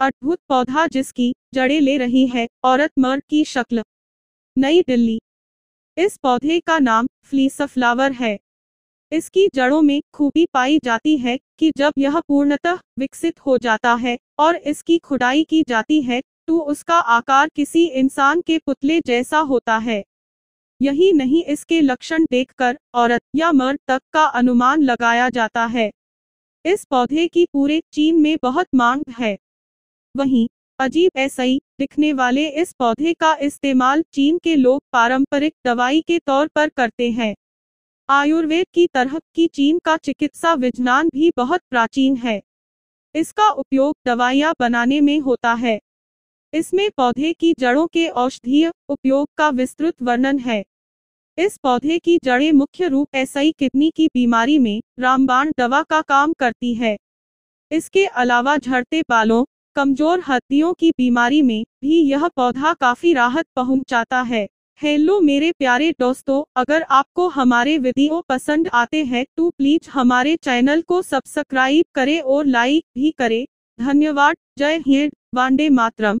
अद्भुत पौधा जिसकी जड़ें ले रही है, औरत मर्द की शक्ल। नई दिल्ली। इस पौधे का नाम फ्लीसफ्लावर है। इसकी जड़ों में खूबी पाई जाती है कि जब यह पूर्णतः विकसित हो जाता है और इसकी खुदाई की जाती है तो उसका आकार किसी इंसान के पुतले जैसा होता है। यही नहीं, इसके लक्षण देखकर औरत या मर्द तक का अनुमान लगाया जाता है। इस पौधे की पूरे चीन में बहुत मांग है। वहीं, अजीब ऐसा ही दिखने वाले इस पौधे का इस्तेमाल चीन के लोग पारंपरिक दवाई के तौर पर करते हैं। आयुर्वेद की तरह की चीन का चिकित्सा विज्ञान भी बहुत प्राचीन है। इसका उपयोग दवाइयाँ बनाने में होता है। इसमें पौधे की जड़ों के औषधीय उपयोग का विस्तृत वर्णन है। इस पौधे की जड़ें मुख्य रूप ऐसी किडनी की बीमारी में रामबाण दवा का काम करती है। इसके अलावा झड़ते बालों, कमज़ोर हड्डियों की बीमारी में भी यह पौधा काफ़ी राहत पहुंचाता है। हेलो मेरे प्यारे दोस्तों, अगर आपको हमारे वीडियो पसंद आते हैं तो प्लीज़ हमारे चैनल को सब्सक्राइब करें और लाइक भी करें। धन्यवाद, जय हिंद वांडे मातरम।